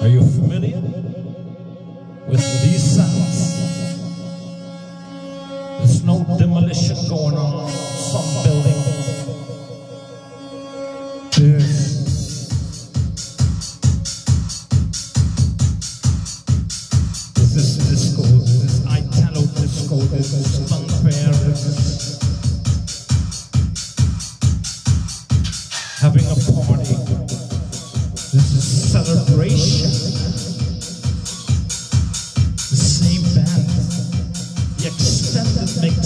Are you familiar with these sounds? There's no demolition going on some building. Having a party. This is a celebration. The same band, the extended mix.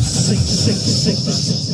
Six, six.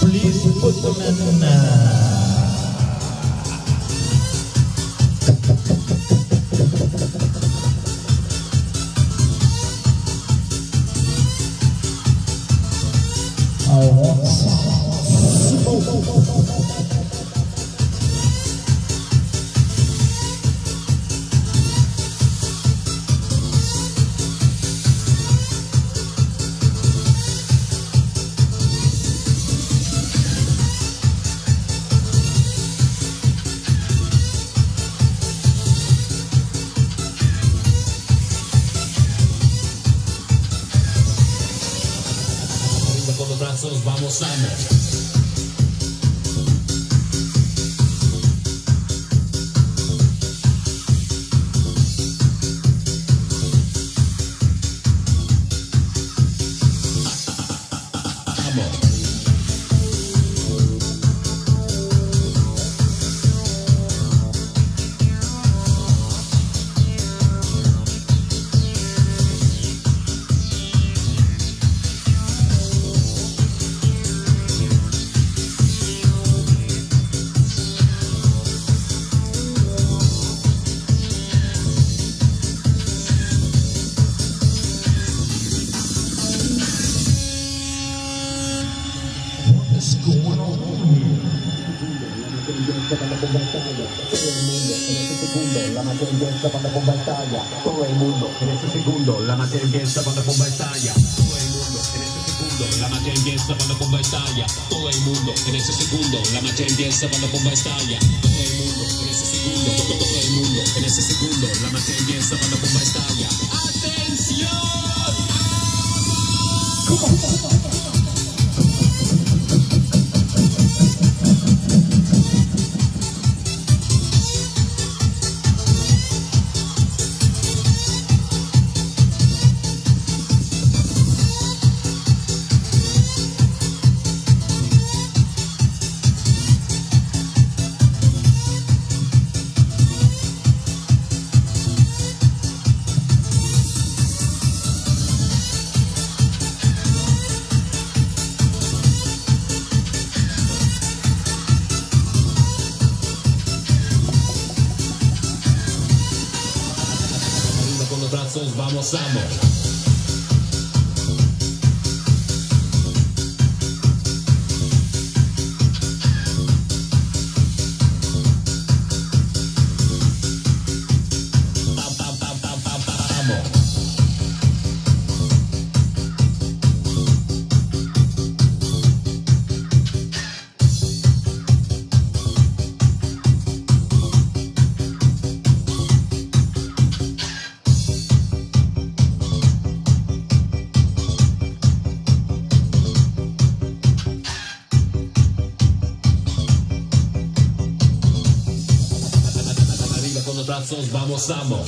Please put them in. Uh, vamos. Vamos. What is going on? La. Todo el mundo en ese segundo. La materia empieza cuando ponga estalla. Todo el mundo en ese segundo, la materia empieza cuando bomba estalla. Todo el mundo en ese segundo, la materia empieza cuando bomba estalla. Todo el mundo en ese segundo, todo el mundo en ese segundo, la materia empieza cuando corações, vamos, amor. Vamos. za co zbamo samo.